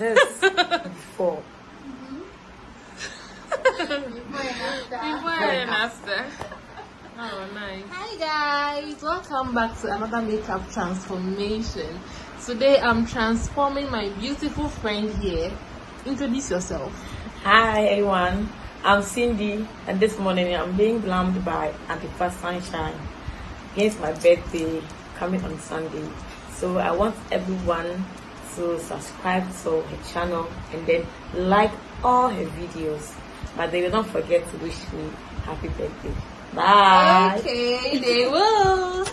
this before. Before and after. Oh, nice. Hi guys, welcome back to another makeup transformation. Today I'm transforming my beautiful friend here. Introduce yourself. Hi everyone, I'm Cindy, and this morning I'm being glammed by Adepa Sunshine. It's my birthday coming on Sunday, so I want everyone to subscribe to her channel and then like all her videos. But they will not forget to wish me happy birthday. Bye. Okay, they will.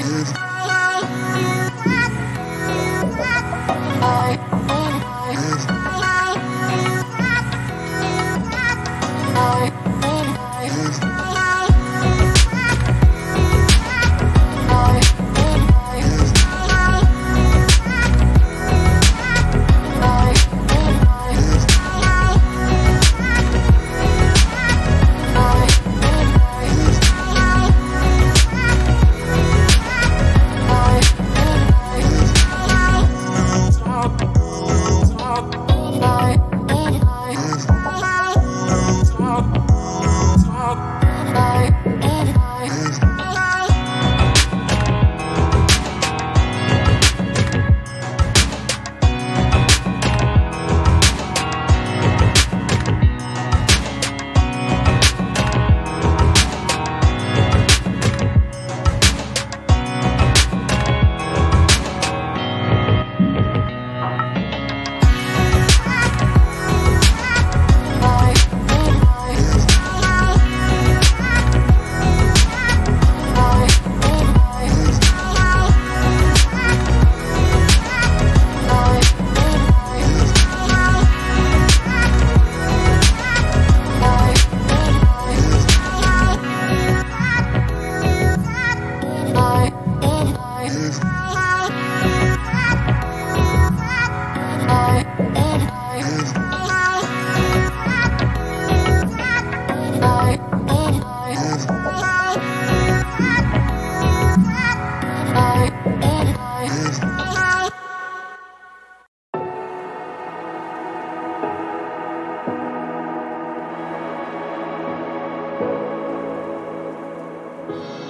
Bye. Amen.